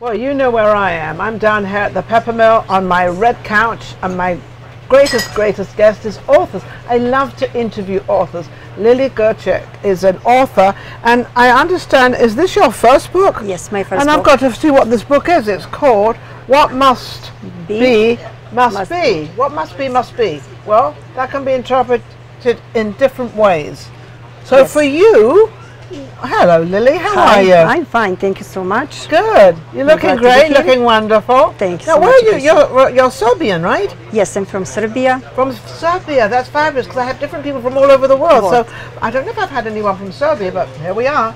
Well, you know where I am. I'm down here at the Peppermill on my red couch, and my greatest, greatest guest is authors. I love to interview authors. Lily Gutic is an author, and I understand, is this your first book? Yes, my first And I've got to see what this book is. It's called What Must Be, Be, Must, Must be. What must be, must be. Well, that can be interpreted in different ways. So Yes. for you, hello Lily, how Hi, are you? I'm fine, thank you so much. Good. You're looking glad to be great, looking wonderful. Thank you Now, so where are you? You're, you're Serbian, right? Yes, I'm from Serbia. From Serbia. That's fabulous because I have different people from all over the world. What? So I don't know if I've had anyone from Serbia, but here we are.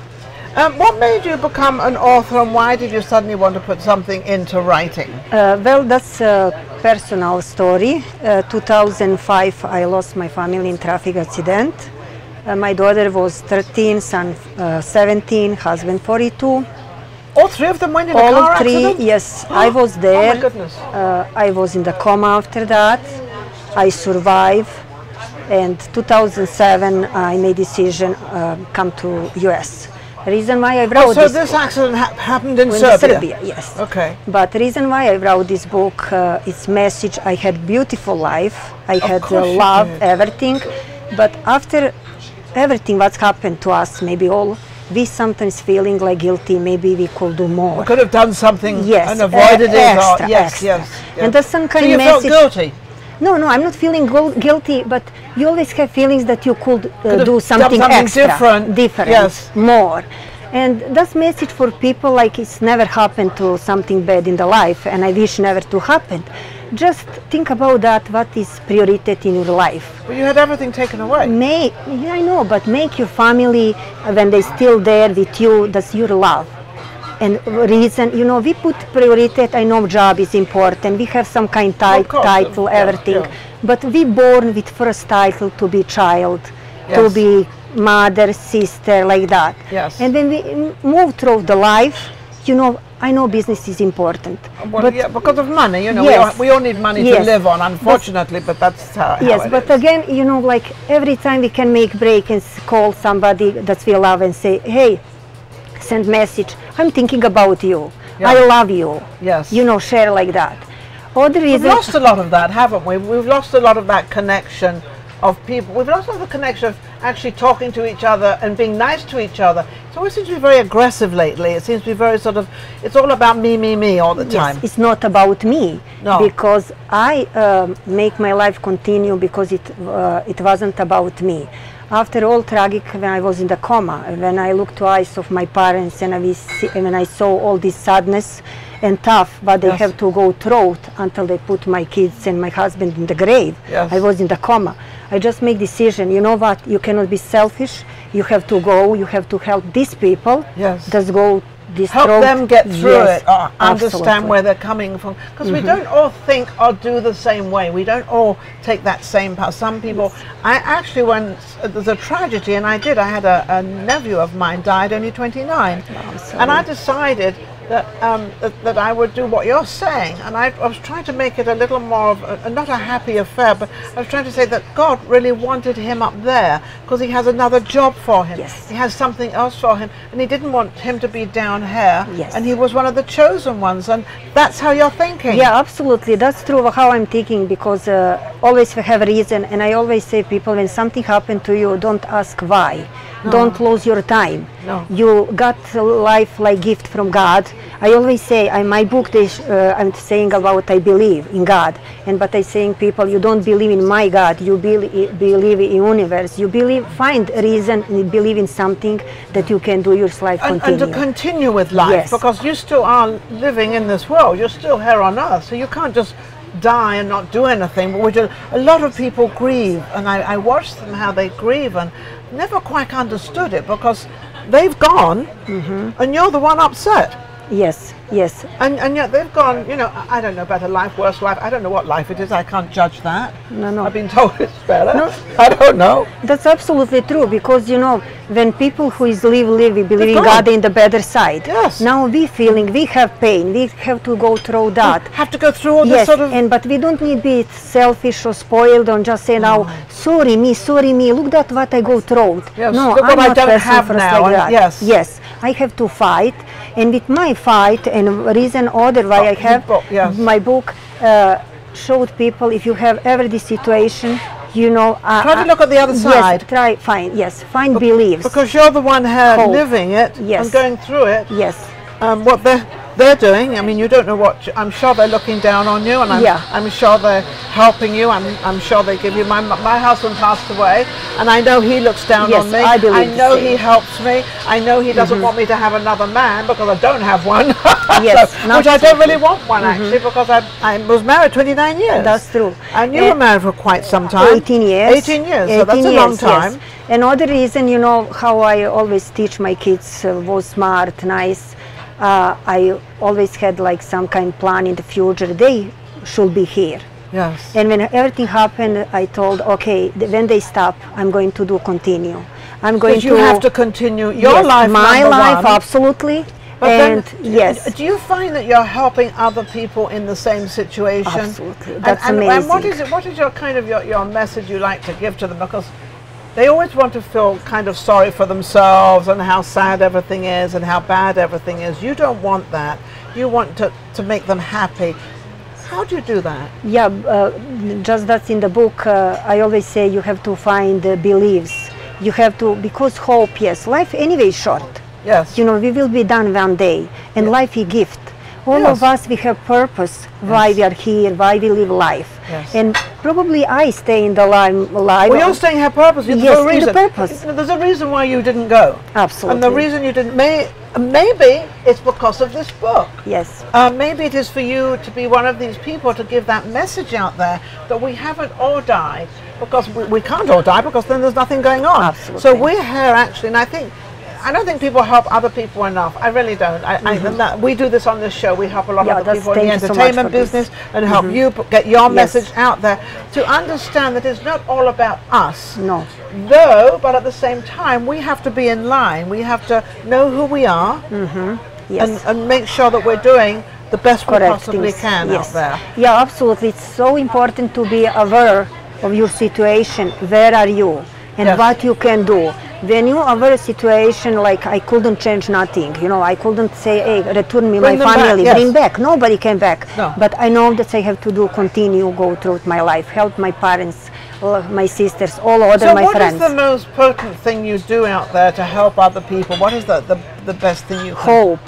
Um, what made you become an author and why did you suddenly want to put something into writing? Uh, well, that's a personal story. Uh, 2005, I lost my family in traffic accident. Uh, my daughter was 13, son uh, 17, husband 42. All three of them went in a All car three, accident? yes, I was there. Oh my goodness. Uh, I was in the coma after that. I survived. And 2007, I made decision uh, come to US. Reason why I wrote Oh, so this this accident ha- happened in in Serbia? yes. Okay. But the reason why I wrote this book, uh, its message, I had beautiful life. I had uh, love, everything. But after everything what's happened to us, maybe all, we sometimes feeling like guilty. Maybe we could do more. We could have done something Yes, and avoided uh, it. or- extra, yes, extra. yes, yes. And that's some so kind you of felt guilty. No, no, I'm not feeling guilty, but you always have feelings that you could, uh, Could do something, something extra, different. different, Yes. more. And that's message for people like it's never happened to something bad in the life, and I wish never to happen. Just think about that. What is priority in your life? But you had everything taken away. Make, yeah, I know, but make your family uh, when they still there with you. That's your love. And reason, you know, we put priority. I know job is important. We have some kind ti- Of course, title, yeah, everything. yeah. But we born with first title to be child, to be mother, sister, like that. Yes. And when we move through the life, you know, I know business is important. Well, but yeah, because of money, you know, Yes. we, all, we all need money to live on, unfortunately, but that's how, how Yes, but is. again, you know, like every time we can make break and call somebody that we love and say, hey, send message. I'm thinking about you. Yeah. I love you. Yes. You know, share like that. Other We've reason, lost a lot of that, haven't we? We've lost a lot of that connection of people. We've lost a lot of the connection of actually talking to each other and being nice to each other. It always seems to be very aggressive lately. It seems to be very sort of, it's all about me, me, me all the time. yes, it's not about me No. because I um, make my life continue because it uh, it wasn't about me. After all tragic, when I was in the coma, when I looked to eyes of my parents and I was, when I saw all this sadness and tough, but they Yes. have to go through until they put my kids and my husband in the grave. Yes. I was in the coma. I just make decision. You know what? You cannot be selfish. You have to go. You have to help these people. Yes. Just go this Help them get through Yes, it, or understand absolutely. Mm-hmm. where they're coming from. Because we don't all think or do the same way. We don't all take that same path. Some people, I actually, when s- there's a tragedy, and I did, I had a, a nephew of mine died only 29. and I decided that, um, that, that I would do what you're saying. And I, I was trying to make it a little more of, a, not a happy affair, but I was trying to say that God really wanted him up there because he has another job for him. Yes. He has something else for him. And he didn't want him to be down here. Yes. And he was one of the chosen ones. And that's how you're thinking. Yeah, absolutely. That's true of how I'm thinking because uh, always we have a reason, and I always say people when something happened to you, don't ask why. Don't lose your time. No. You got a life like gift from God. I always say, in my book, they sh- uh, I'm saying about I believe in God, and but I saying people, you don't believe in my God. You believe believe in universe. You believe find reason. Believe in something that you can do your life And, and to continue with life Yes. because you still are living in this world. You're still here on earth. So you can't just die and not do anything. But we do, a lot of people grieve. And I, I watch them how they grieve and never quite understood it because they've gone Mm-hmm. and you're the one upset. Yes, yes. And, and yet they've gone, you know, I I don't know better life, worse life. I don't know what life it is. I can't judge that. No, no. I've been told it's better. No. I don't know. That's absolutely true because you know when people who is live live we believe in. God in the better side. Yes. Now we feeling we have pain. We have to go through that. Have to go through all this Yes, sort of. and but we don't need be selfish or spoiled and just say oh, now, sorry me, sorry me. Look at what I go through. Yes, no, look I'm I not don't person have now, like yes. yes, I have to fight, And with my fight and reason order why Oh, I have book, yes. my book uh, showed people if you have ever this situation, you know. Uh, Try to look at the other side. Yes, try find yes, find beliefs. Because you're the one here Hope. living it Yes. and going through it. yes, Um, what they're they're doing. I mean, you don't know what. I'm sure they're looking down on you, and I'm, Yeah. I'm sure they're helping you. I'm, I'm sure they give you. My my husband passed away, and I know he looks down Yes, on me. I believe the know he helps me. I know he doesn't want me to have another man because I don't have one. Yes, So- which I don't really want one actually because I I was married 29 years. that's true. And you Uh, were married for quite some time. 18 years. 18 years. 18 so that's a long years, yes. time. Another reason, you know, how I always teach my kids uh, was smart, nice. Uh, I always had like some kind plan in the future. They should be here. Yes. And when everything happened, I told, okay, th- when they stop, I'm going to do continue. I'm going you to have to continue your yes, life. my life, one. absolutely. But and then, yes, Do you find that you're helping other people in the same situation? Absolutely. And- That's and, And what amazing. is it? What is your kind of your, your message you like to give to them? Because they always want to feel kind of sorry for themselves and how sad everything is and how bad everything is. You don't want that. You want to, to make them happy. How do you do that? Yeah, uh, just that's in the book. Uh, I always say you have to find uh, beliefs. You have to because hope. Yes, life anyway is short. Yes. You know, we will be done one day, and life is gift. All Yes. of us we have purpose why we are here, why we live life. Yes. And probably I stay in the line life. Well, you're saying have purpose. There's Yes, a reason. purpose. There's a reason why you didn't go. Absolutely. And the reason you didn't, may, maybe it's because of this book. yes. Uh, maybe it is for you to be one of these people to give that message out there that we haven't all died because we, we can't all die because then there's nothing going on. Absolutely. So we're here actually, and I think. I don't think people help other people enough. I really don't. I, I, and that, we do this on this show. We help a lot Mm-hmm. Yeah, of people in the you so entertainment for this. Mm-hmm. business and help you get your Yes. message out there to understand that it's not all about us. No. Though, but at the same time, we have to be in line. We have to know who we are Yes. and, and make sure that we're doing the best we possibly things. can yes. out there. Yeah, absolutely. It's so important to be aware of your situation. Where are you? And Yes. what you can do. When you are of situation like I couldn't change nothing, you know, I couldn't say, hey, return me Bring my them back, family, yes. bring back. Nobody came back. No. But I know that I have to do continue, go through my life, help my parents, uh, my sisters, all other So, my friends. So what is the most potent thing you do out there to help other people? What is the, the, the best thing you can hope.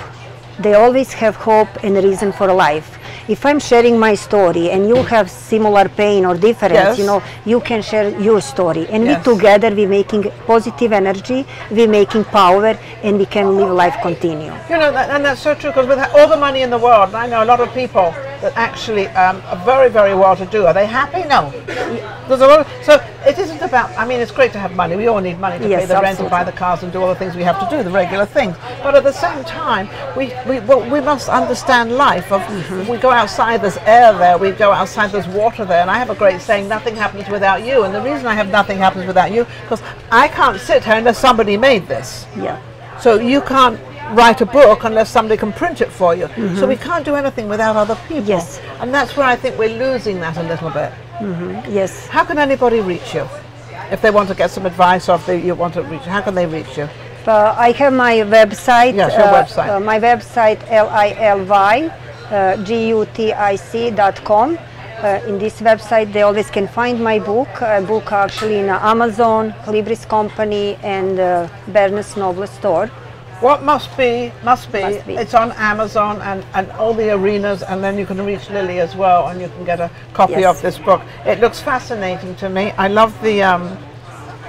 They always have hope and reason for life. If I'm sharing my story and you have similar pain or difference, Yes. you know, you can share your story. And Yes. we together we're making positive energy, we're making power, and we can live life continue. You know, that, and that's so true because with all the money in the world, and I know a lot of people that actually um, are very, very well to do. Are they happy? No. There's a lot. Of, so it isn't about. I mean, it's great to have money. We all need money to pay Yes, the rent and buy the cars and do all the things we have to do, the regular things. But at the same time, we we well, we must understand life. Of Mm-hmm. we go outside, there's air there. We go outside, there's water there. And I have a great saying: nothing happens without you. And the reason I have nothing happens without you because I can't sit here unless somebody made this. Yeah. So you can't write a book unless somebody can print it for you. So we can't do anything without other people. Yes. And that's where I think we're losing that a little bit. Yes. How can anybody reach you? If they want to get some advice or if they, you want to reach, how can they reach you? Uh, I have my website. Yes, your uh, website. uh, my website L-I-L-Y uh, G-U-T-I-C dot com. Uh, in this website, they always can find my book. A book actually in uh, Amazon, Libris Company, and uh, Barnes Noble store. What must be, must be, Must be. it's on Amazon and, and all the arenas, and then you can reach Lily as well, and you can get a copy Yes. of this book. It looks fascinating to me. I love the, um,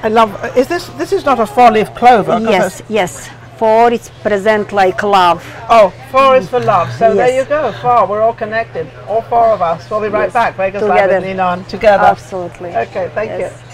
I love, is this, this is not a four-leaf clover? Yes, yes. Four it's present like love. Oh, four is for love. So there you go. Four. We're all connected. All four of us. We'll be right Yes. back. Vegas Live Together. with Ninon together. Absolutely. Okay, thank Yes. you.